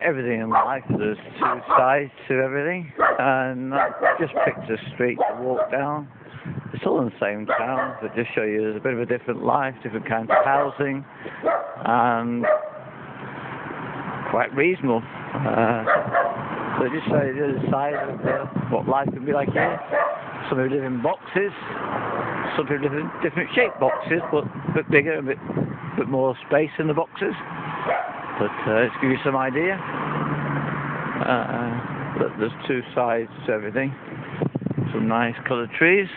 everything in life, there's two sides to everything, and I just picked a street to walk down. It's all in the same town, but just show you there's a bit of a different life, different kinds of housing, and quite reasonable. Uh, so just show you the other side of uh, what life can be like here. Some people live in boxes, some people live in different shaped boxes, but a bit bigger, a bit, bit more space in the boxes. But uh, to give you some idea, uh, that there's two sides to everything. Some nice coloured trees.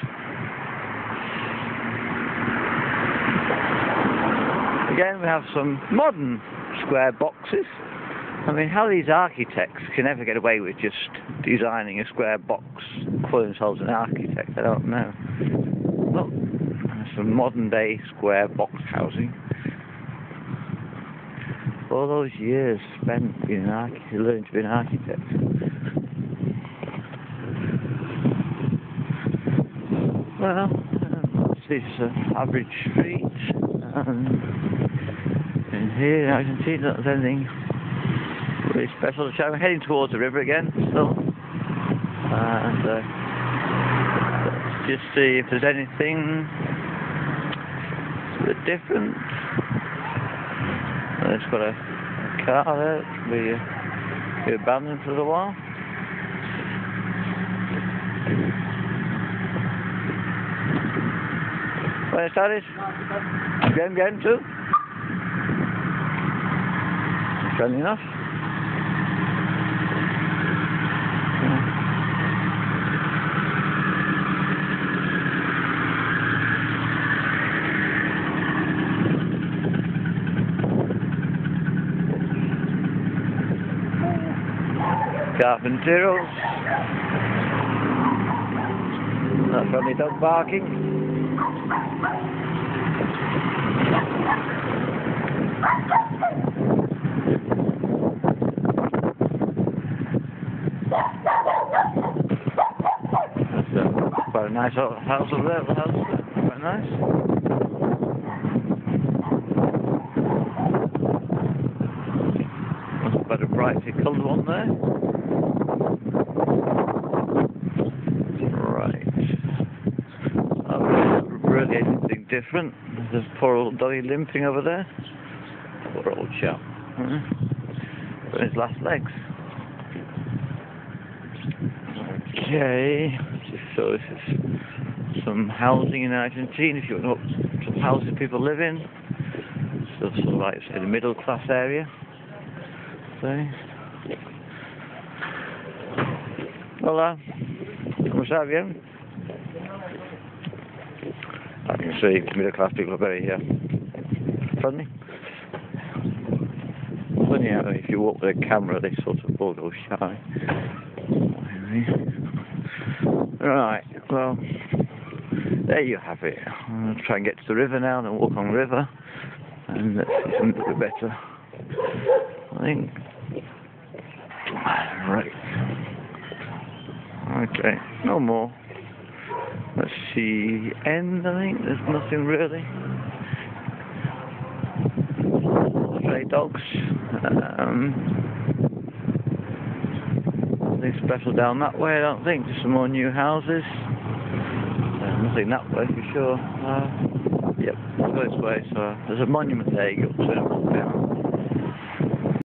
Again, we have some modern square boxes. I mean, how these architects can ever get away with just designing a square box, calling themselves an architect, I don't know. Look, some modern day square box housing all those years spent being an architect, learning to be an architect. Well, this is an average street, and here I can see that there's anything really special. So I'm heading towards the river again, still, and uh, just see if there's anything a bit different. It's got a, a car there, to be, be abandoned for a while. Buenas tardes. Bien, bien, too? Friendly enough? Carpenteros. Not friendly dog barking. That's uh, quite a nice old house over there, the house. Quite nice. That's quite a brightly coloured one there. Right. Oh, really anything different. There's poor old Dolly limping over there. Poor old chap. Mm-hmm. On his last legs. Okay, so this is some housing in Argentina, if you want to some houses people live in. So sort of like say the middle class area. So. ¿Cómo está? Bien? I can see middle class people are very uh, friendly. Funny how if you walk with a camera they sort of all go shy. Right, well, there you have it. I'll try and get to the river now, then walk on the river, and let's see something a bit better. I think. Right. Okay, no more. Let's see, end, I think. There's nothing really. Stray dogs. Um, nothing special down that way, I don't think. Just some more new houses. Uh, nothing that way for sure. Uh, yep, this way. So there's a monument there you go up to.